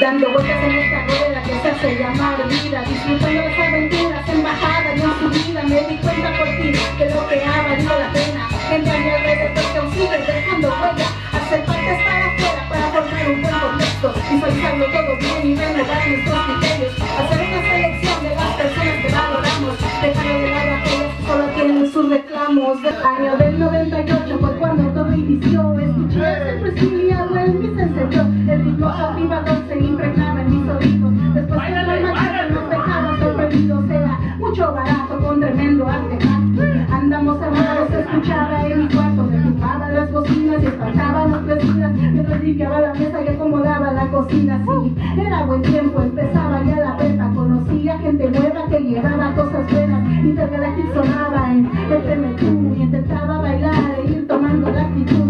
dando vueltas en esta rueda que se hace llamar vida, disfrutando las aventuras, embajadas y en su vida, me di cuenta por ti que lo que ha valido la pena, gente a mi alrededor que aún sigue dejando huella, hacer parte estar afuera para formar un buen contexto, visualizarlo todo bien y renovar nuestros criterios, hacer una selección de las personas que valoramos, dejar de lado aquellas que solo tienen sus reclamos, el año del 98 fue cuando todo inició, escuché esa impresibilidad en mis cocina. Sí, era buen tiempo, empezaba ya la prepa. Conocía gente nueva que llevaba cosas buenas. Intergalactic sonaba en el y intentaba bailar e ir tomando la actitud.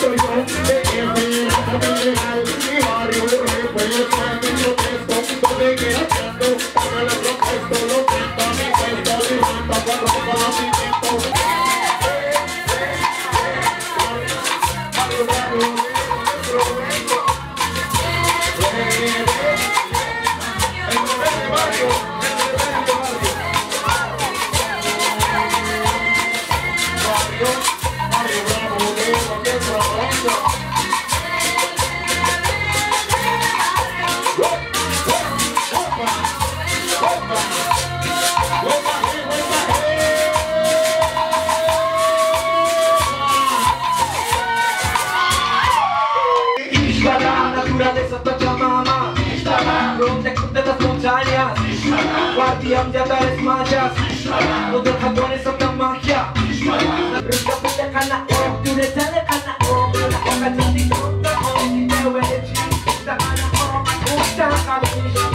so young. Ти ям дядая с мадяс Но до хадони съм на махия Ръка пътека на ок, тюлетелека на ок Ока ти ти кунта, оки те вечи Да мана ок, уста, калиш